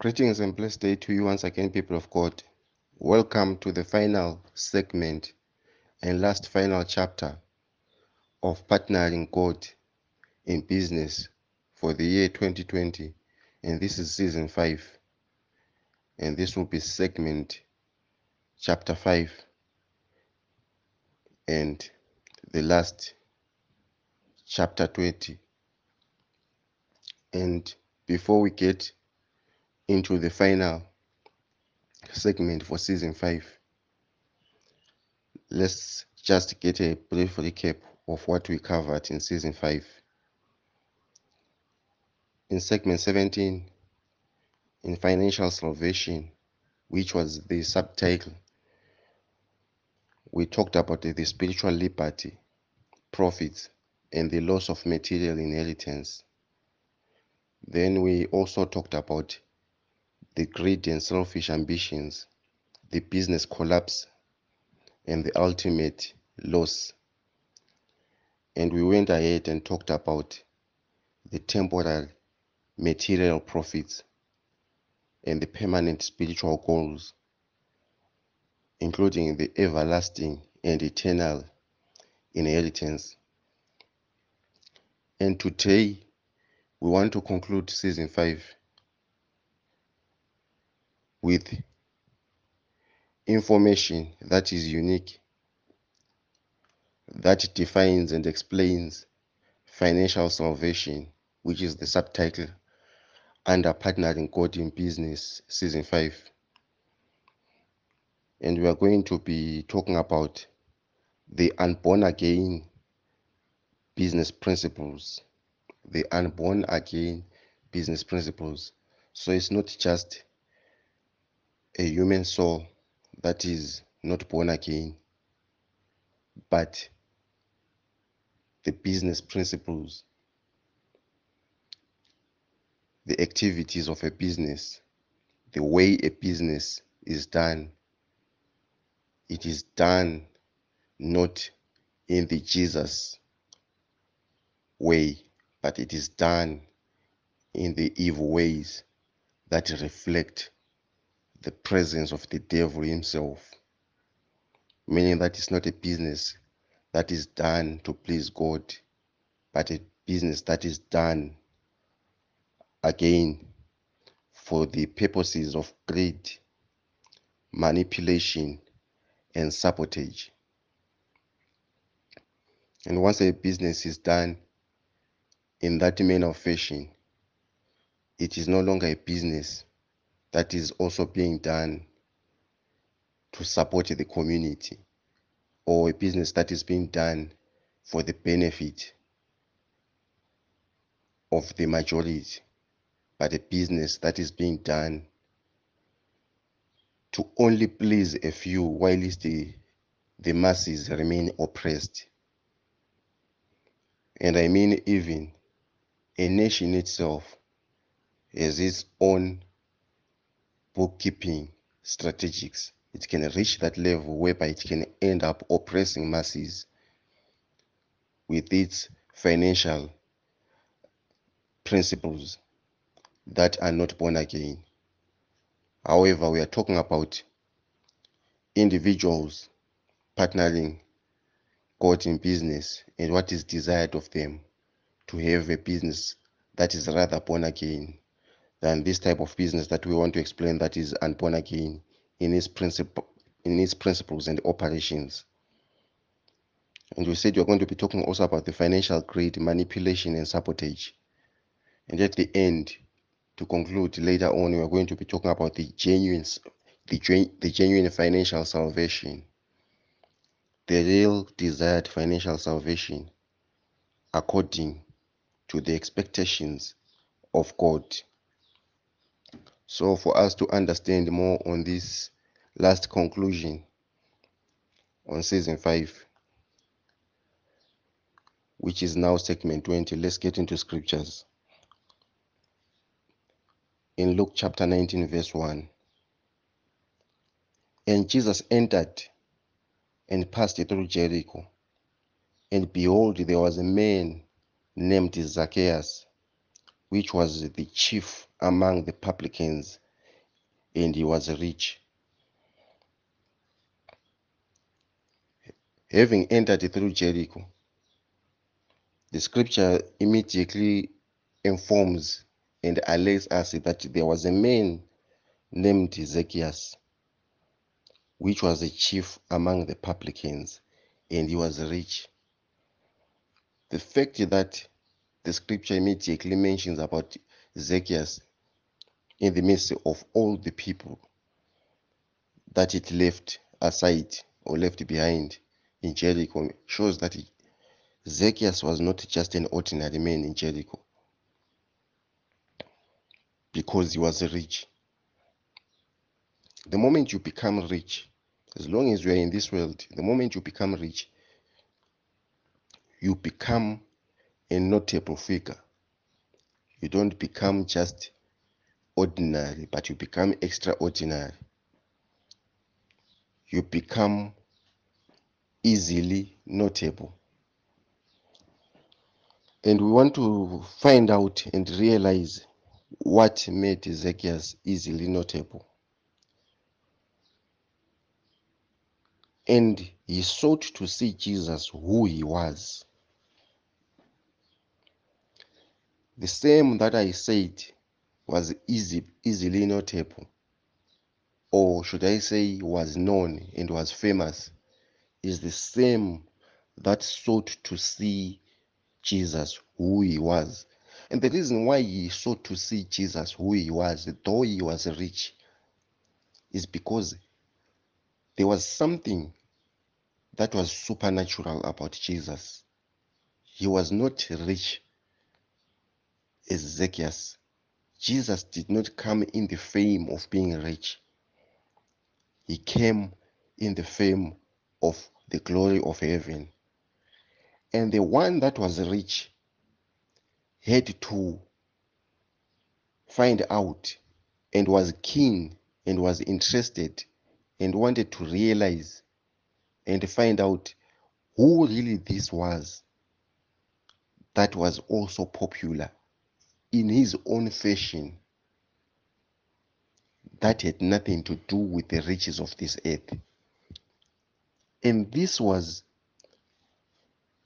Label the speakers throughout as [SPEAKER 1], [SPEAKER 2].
[SPEAKER 1] Greetings and blessed day to you once again, people of God. Welcome to the final segment and last final chapter of Partnering God in Business for the year 2020. And this is season 5. And this will be segment chapter 5 and the last chapter 20. And before we get into the final segment for season 5, let's just get a brief recap of what we covered in season 5. In segment 17, in financial salvation, which was the subtitle, we talked about the spiritual liberty, profits, and the loss of material inheritance. Then we also talked about the greed and selfish ambitions, the business collapse, and the ultimate loss. And we went ahead and talked about the temporal material profits and the permanent spiritual goals, including the everlasting and eternal inheritance. And today, we want to conclude season 5 with information that is unique, that defines and explains financial salvation, which is the subtitle under Partnering God in Business Season 5. And we are going to be talking about the unborn again business principles. The unborn again business principles. So it's not just a human soul that is not born again, but the business principles, the activities of a business, the way a business is done. It is done not in the Jesus way, but it is done in the evil ways that reflect the presence of the devil himself. Meaning that it's not a business that is done to please God, but a business that is done again for the purposes of greed, manipulation, and sabotage. And once a business is done in that manner of fashion, it is no longer a business that is also being done to support the community or a business that is being done for the benefit of the majority, but a business that is being done to only please a few while the, the masses remain oppressed. And I mean, even a nation itself has its own bookkeeping strategies. It can reach that level whereby it can end up oppressing masses with its financial principles that are not born again. However, we are talking about individuals partnering God in business and what is desired of them to have a business that is rather born again than this type of business that we want to explain that is unborn again in its principle in its principles and operations. And we said we're going to be talking also about the financial greed, manipulation, and sabotage. And at the end, to conclude later on, we are going to be talking about the genuine, the, the genuine financial salvation, the real desired financial salvation, according to the expectations of God. So for us to understand more on this last conclusion on season 5, which is now segment 20, let's get into scriptures. In Luke chapter 19, verse 1. And Jesus entered and passed through Jericho. And behold, there was a man named Zacchaeus, which was the chief among the publicans and he was rich. Having entered through Jericho, the scripture immediately informs and alerts us that there was a man named Zacchaeus, which was a chief among the publicans, and he was rich. The fact that the scripture immediately mentions about Zacchaeus in the midst of all the people that it left aside or left behind in Jericho shows that Zacchaeus was not just an ordinary man in Jericho because he was rich. The moment you become rich, as long as you are in this world, the moment you become rich, you become a notable figure. You don't become just ordinary, but you become extraordinary. You become easily notable. And we want to find out and realize what made Zacchaeus easily notable. And he sought to see Jesus who he was. The same that I said was easy, easily notable, or should I say was known and was famous, is the same that sought to see Jesus who he was. And the reason why he sought to see Jesus who he was, though he was rich, is because there was something that was supernatural about Jesus. He was not rich as Zacchaeus. Jesus did not come in the fame of being rich. He came in the fame of the glory of heaven. And the one that was rich had to find out and was keen and was interested and wanted to realize and find out who really this was that was also popular in his own fashion that had nothing to do with the riches of this earth. And this was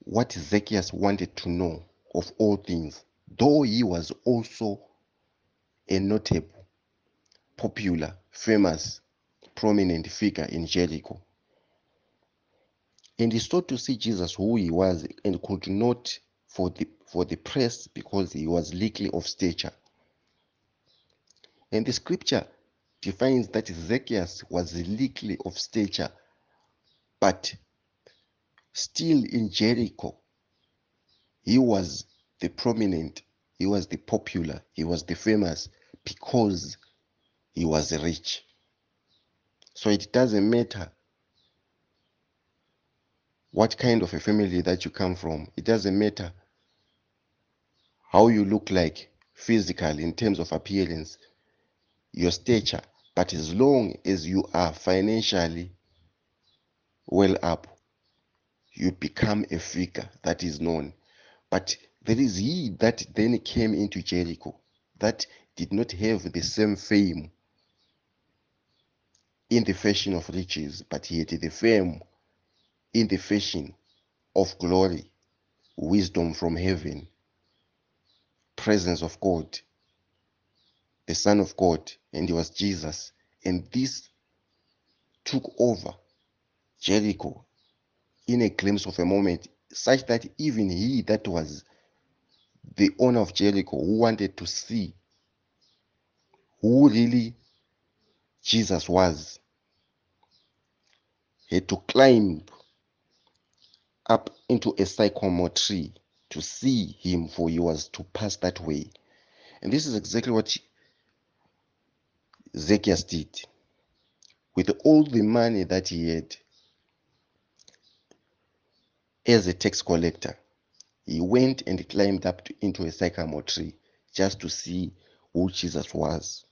[SPEAKER 1] what Zacchaeus wanted to know of all things, though he was also a notable, popular, famous, prominent figure in Jericho. And he sought to see Jesus who he was and could not for the for the press because he was little of stature. And the scripture defines that Zacchaeus was little of stature, but still in Jericho, he was the prominent, he was the popular, he was the famous because he was rich. So it doesn't matter what kind of a family that you come from, it doesn't matter how you look like physically in terms of appearance, your stature, but as long as you are financially well up, you become a figure that is known. But there is he that then came into Jericho that did not have the same fame in the fashion of riches, but he had the fame in the fashion of glory, wisdom from heaven, presence of God, the Son of God, and he was Jesus. And this took over Jericho in a glimpse of a moment, such that even he that was the owner of Jericho, who wanted to see who really Jesus was, had to climb up into a sycamore tree to see him, for he was to pass that way. And this is exactly what Zacchaeus did. With all the money that he had as a tax collector, he went and climbed up to, into a sycamore tree just to see who Jesus was.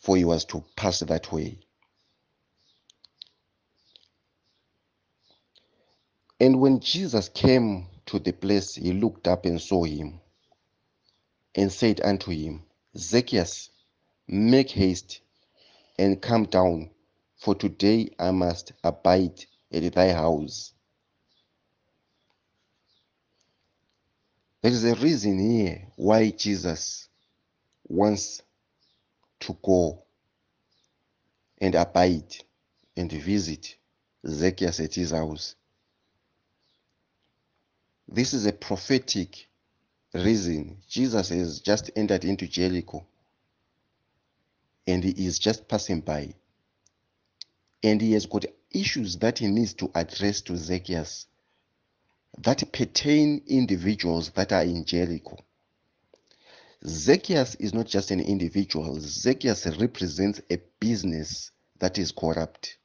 [SPEAKER 1] For he was to pass that way. And when Jesus came to the place, he looked up and saw him and said unto him, Zacchaeus, Make haste and come down, for today I must abide at thy house. There is a reason here why Jesus wants to go and abide and visit Zacchaeus at his house. This is a prophetic reason. Jesus has just entered into Jericho and he is just passing by. And he has got issues that he needs to address to Zacchaeus that pertain individuals that are in Jericho. Zacchaeus is not just an individual, Zacchaeus represents a business that is corrupt.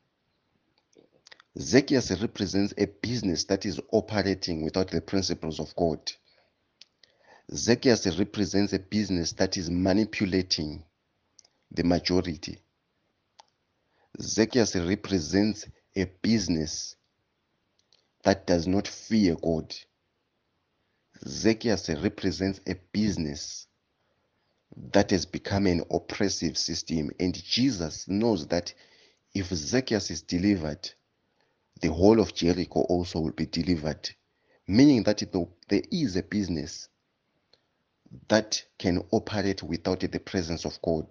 [SPEAKER 1] Zacchaeus represents a business that is operating without the principles of God. Zacchaeus represents a business that is manipulating the majority. Zacchaeus represents a business that does not fear God. Zacchaeus represents a business that has become an oppressive system. And Jesus knows that if Zacchaeus is delivered, the whole of Jericho also will be delivered. Meaning that there is a business that can operate without the presence of God.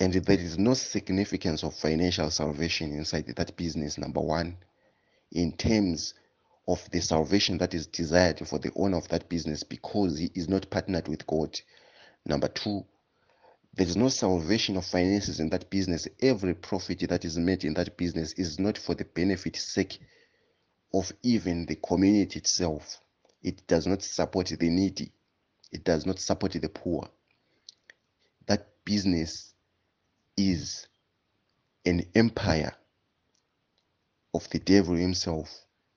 [SPEAKER 1] And there is no significance of financial salvation inside that business, number one, in terms of the salvation that is desired for the owner of that business because he is not partnered with God. Number two, there is no salvation of finances in that business. Every profit that is made in that business is not for the benefit sake of even the community itself. It does not support the needy. It does not support the poor. That business is an empire of the devil himself.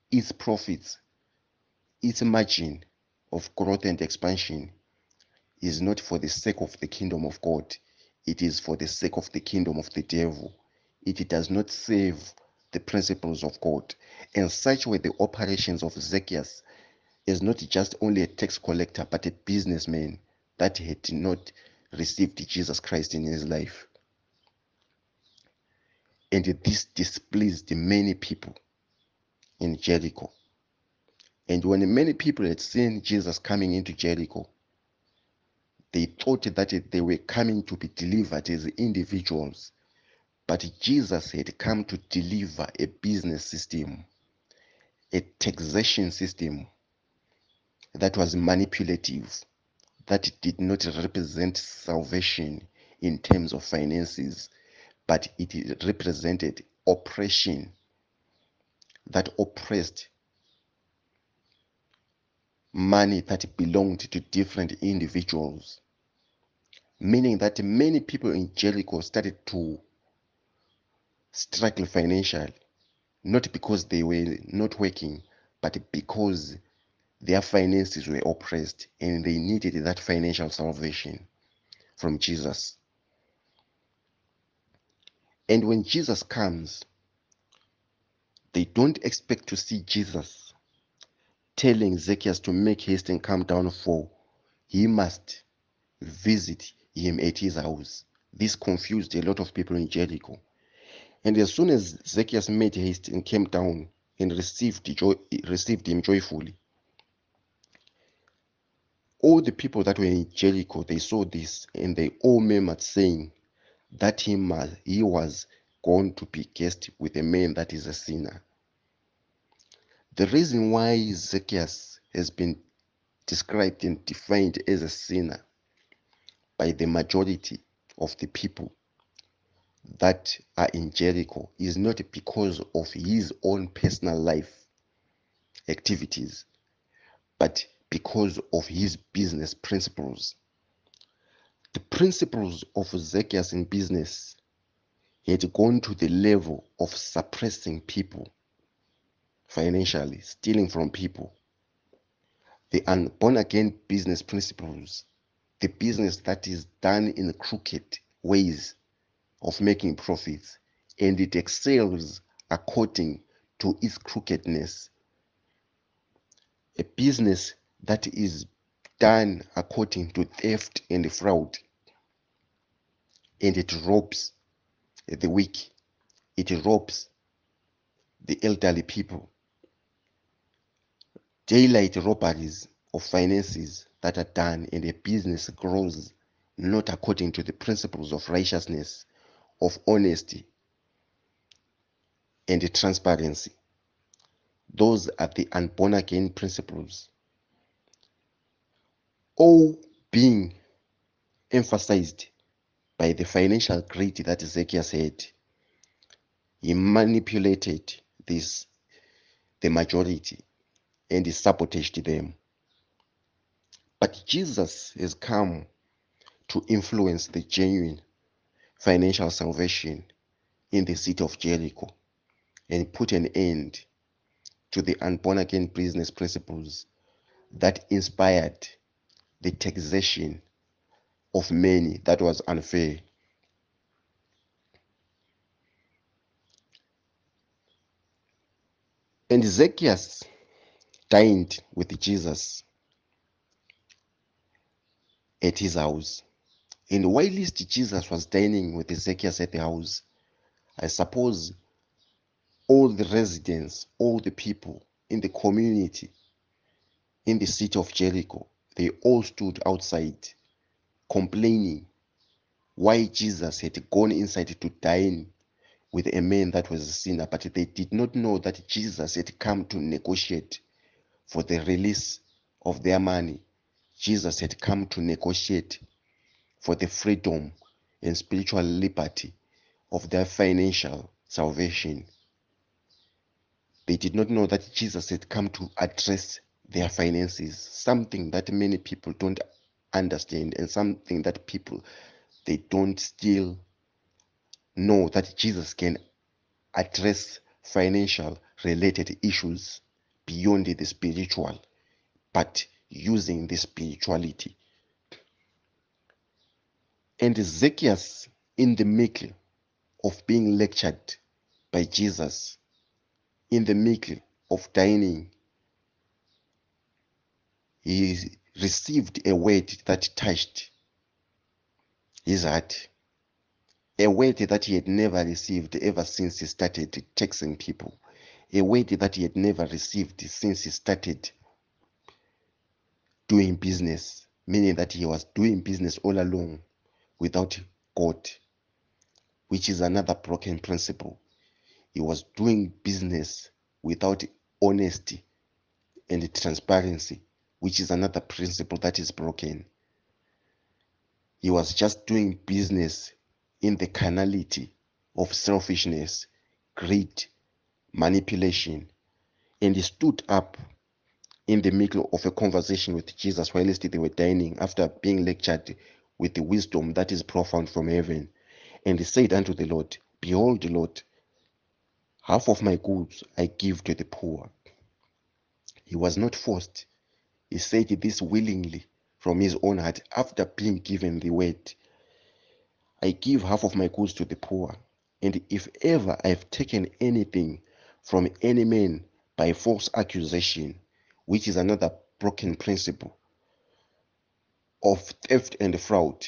[SPEAKER 1] Its profits, its margin of growth and expansion is not for the sake of the kingdom of God. It is for the sake of the kingdom of the devil. It does not save the principles of God. And such were the operations of Zacchaeus is not just only a tax collector, but a businessman that had not received Jesus Christ in his life. And this displeased many people in Jericho. And when many people had seen Jesus coming into Jericho, they thought that they were coming to be delivered as individuals. But Jesus had come to deliver a business system, a taxation system that was manipulative, that did not represent salvation in terms of finances, but it represented oppression that oppressed money that belonged to different individuals. Meaning that many people in Jericho started to struggle financially, not because they were not working, but because their finances were oppressed and they needed that financial salvation from Jesus. And when Jesus comes, they don't expect to see Jesus telling Zacchaeus to make haste and come down, for he must visit him at his house. This confused a lot of people in Jericho. And as soon as Zacchaeus made haste and came down and received, joy, received him joyfully, all the people that were in Jericho, they saw this and they all murmured, saying that he, must, he was going to be guest with a man that is a sinner. The reason why Zacchaeus has been described and defined as a sinner by the majority of the people that are in Jericho is not because of his own personal life activities, but because of his business principles. The principles of Zacchaeus in business had gone to the level of suppressing people financially, stealing from people. The unborn again business principles, the business that is done in crooked ways of making profits, and it excels according to its crookedness. A business that is done according to theft and fraud. and it robs the weak, it robs the elderly people. Daylight robberies of finances that are done and a business grows not according to the principles of righteousness, of honesty, and transparency. Those are the unborn again principles. All being emphasized by the financial greed that Ezekiel had. He manipulated this the majority and he sabotaged them. But Jesus has come to influence the genuine financial salvation in the city of Jericho and put an end to the unborn again business principles that inspired the taxation of many that was unfair. And Zacchaeus dined with Jesus at his house. And whilst Jesus was dining with Zacchaeus at the house, I suppose all the residents, all the people in the community, in the city of Jericho, they all stood outside complaining why Jesus had gone inside to dine with a man that was a sinner, but they did not know that Jesus had come to negotiate for the release of their money. Jesus had come to negotiate for the freedom and spiritual liberty of their financial salvation. They did not know that Jesus had come to address their finances, something that many people don't understand and something that people they don't still know that Jesus can address financial related issues beyond the spiritual but using the spirituality and Zacchaeus in the middle of being lectured by Jesus in the middle of dining he received a word that touched his heart. A word that he had never received ever since he started taxing people. A word that he had never received since he started doing business, meaning that he was doing business all along without God, which is another broken principle. He was doing business without honesty and transparency which is another principle that is broken. He was just doing business in the carnality of selfishness, greed, manipulation, and he stood up in the middle of a conversation with Jesus while they were dining after being lectured with the wisdom that is profound from heaven. And he said unto the Lord, Behold, Lord, half of my goods I give to the poor. He was not forced he said this willingly from his own heart after being given the word. I give half of my goods to the poor, and if ever I have taken anything from any man by false accusation, which is another broken principle of theft and fraud,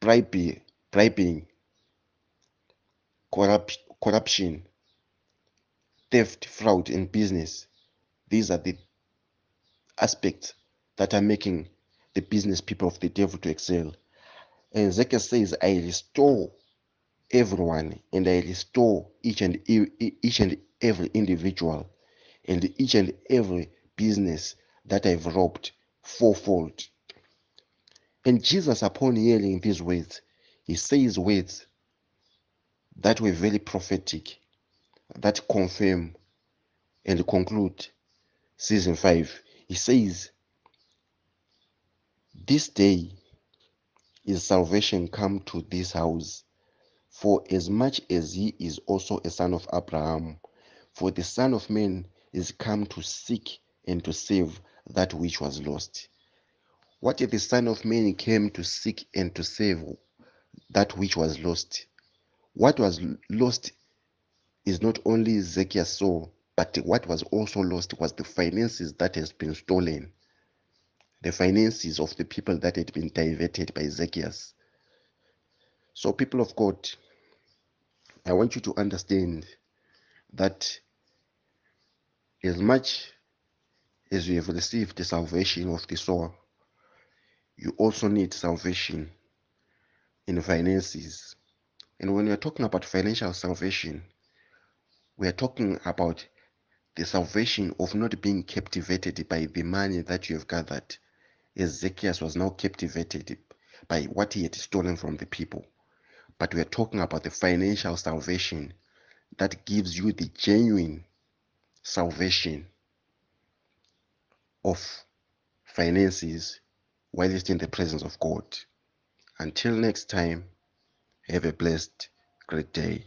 [SPEAKER 1] bribing, bribing corrupt, corruption, theft, fraud in business, these are the aspects that are making the business people of the devil to excel. And Zacchaeus says, I restore everyone and I restore each and each and every individual and each and every business that I've robbed fourfold. And Jesus, upon hearing these words, he says words that were very prophetic, that confirm and conclude season 5. He says, This day is salvation come to this house, for as much as he is also a son of Abraham. For the Son of Man is come to seek and to save that which was lost. What if the Son of Man came to seek and to save that which was lost? What was lost is not only Zacchaeus' soul, but what was also lost was the finances that has been stolen, the finances of the people that had been diverted by Zacchaeus. So, people of God, I want you to understand that as much as you have received the salvation of the soul, you also need salvation in finances. And when we are talking about financial salvation, we are talking about the salvation of not being captivated by the money that you have gathered, as Zacchaeus was now captivated by what he had stolen from the people. But we are talking about the financial salvation that gives you the genuine salvation of finances while it's in the presence of God. Until next time, have a blessed, great day.